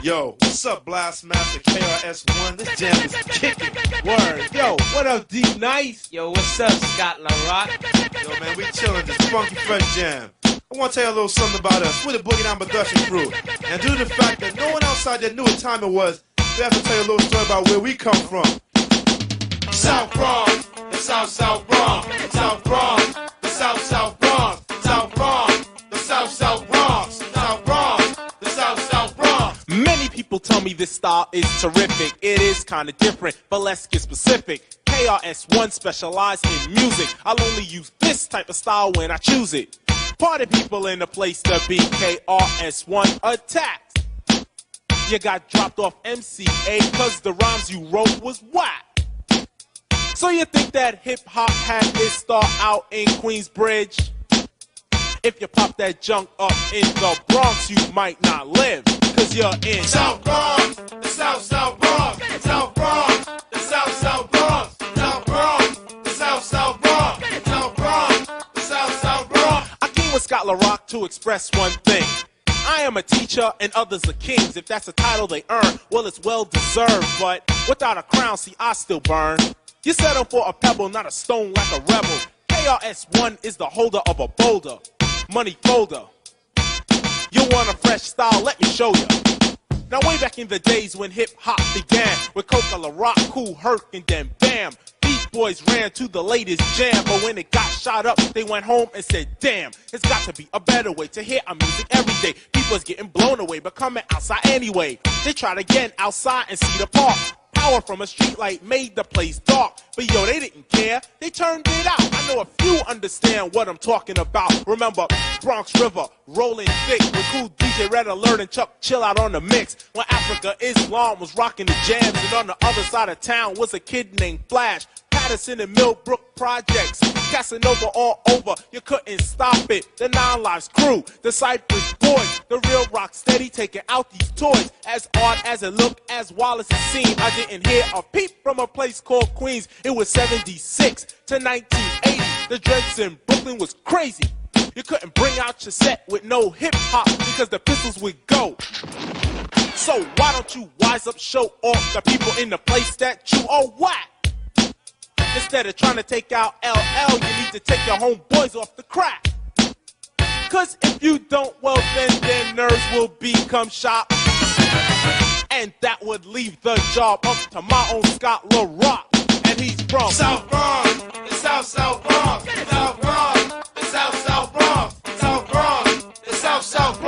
Yo, what's up, Blast Master KRS1? This jam is kicking. Word. Yo, what up, D Nice? Yo, what's up, Scott LaRock? Yo, man, we chillin' this funky fresh jam. I want to tell you a little something about us. We're the Boogie Down Production crew. And due to the fact that no one outside there knew what time it was, we have to tell you a little story about where we come from. South Bronx, the South South Bronx, South Bronx, the South South Bronx, South people tell me this style is terrific. It is kinda different, but let's get specific. KRS1 specialize in music. I'll only use this type of style when I choose it. Party people in the place to be. KRS1 attacked. You got dropped off MCA cause the rhymes you wrote was whack. So you think that hip hop had its start out in Queensbridge? If you pop that junk up in the Bronx, you might not live, cause you're in South Bronx, the South South Bronx, South Bronx, the South South Bronx, South Bronx, the South South Bronx, South Bronx, the South South Bronx. I came with Scott LaRock to express one thing. I am a teacher and others are kings. If that's a title they earn, well, it's well deserved. But without a crown, see, I still burn. You settle for a pebble, not a stone like a rebel. KRS1 is the holder of a boulder, money folder. You want a fresh style? Let me show you. Now, way back in the days when hip hop began, with Coca La Rock, Cool Herc, and then Bam, Beat Boys ran to the latest jam. But when it got shot up, they went home and said, Damn, it's got to be a better way to hear our music every day. People's getting blown away, but coming outside anyway. They tried again outside and see the park. Power from a streetlight made the place dark. But yo, they didn't care. They turned it out. I know a few understand what I'm talking about. Remember Bronx River, rolling thick with cool DJ Red Alert and Chuck Chill out on the mix. When Africa Islam was rocking the jams, and on the other side of town was a kid named Flash. Patterson and Millbrook projects, Casanova all over. You couldn't stop it. The Nine Lives crew, the Cypress boys, the real rock steady taking out these toys. As odd as it looked, as Wallace it seemed, I didn't hear a peep from a place called Queens. It was 76 to 1980. The dreads in Brooklyn was crazy. You couldn't bring out your set with no hip hop because the pistols would go. So why don't you wise up, show off the people in the place that you are whack? Instead of trying to take out LL, you need to take your homeboys off the crack. Cause if you don't, well then their nerves will become shot. And that would leave the job up to my own Scott LaRock. And he's from South Bronx, the South South Bronx, South Bronx, the South South Bronx, South Bronx, the South South Bronx,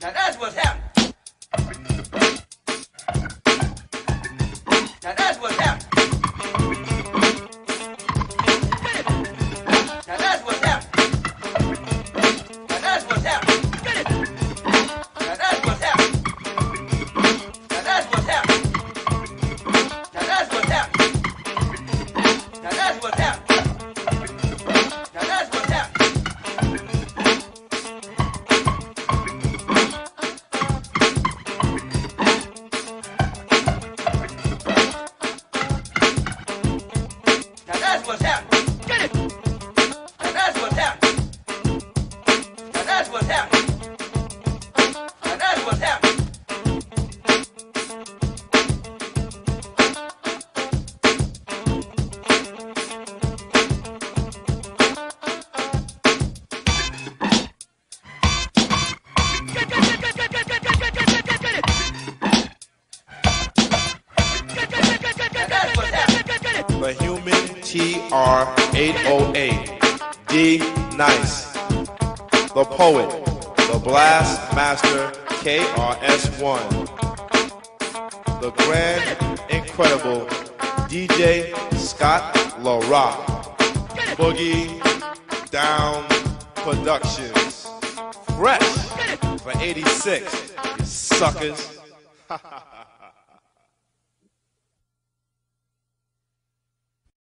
Now that's what's happening. What's happening. TR808, D Nice, the poet, the blast master KRS1, the grand, incredible DJ Scott LaRock, Boogie Down Productions, fresh for 86. You Suckers.